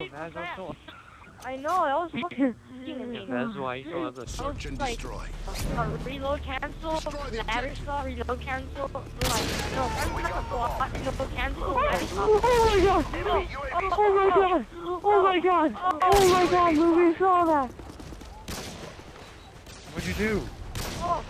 That's also I know, I was fucking fucking that's why you saw the Search and like- destroy. Uh, reload cancel, Destroy the saw, reload cancel, like, no, I'm not got a reload cancel, Oh ladder my uh, god! Enemy Oh my god! Oh my oh. god! Oh my oh. god, Louis saw that! What'd you do? Oh,